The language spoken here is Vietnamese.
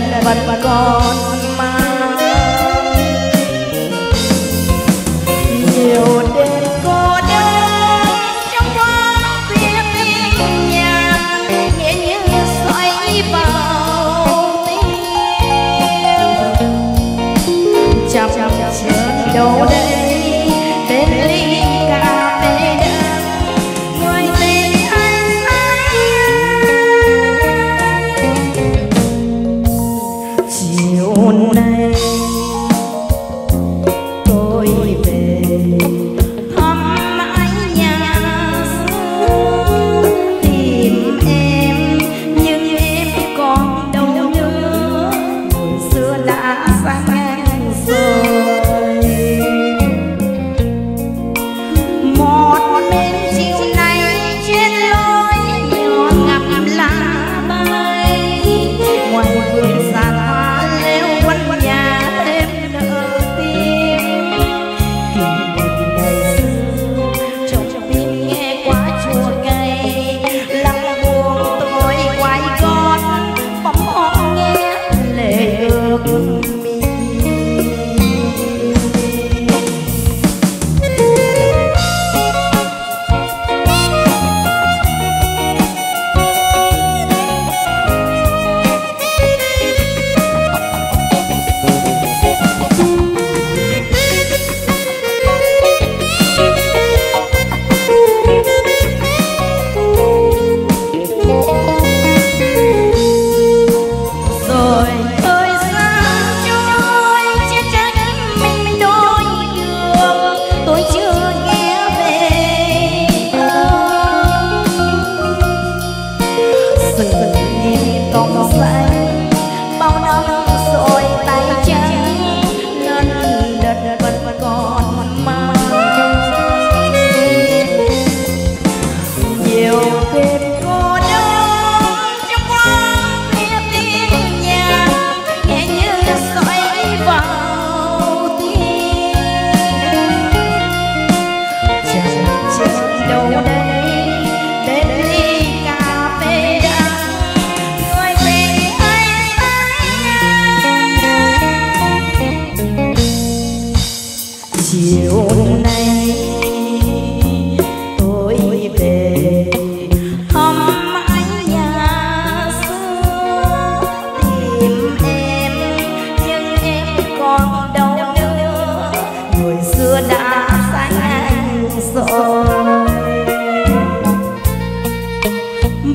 đất vẫn còn mang. Nhiều đêm cô đơn, trong hoa phía tiếng nhạc nghe như xoay vào tim. Chăm chơn đâu đây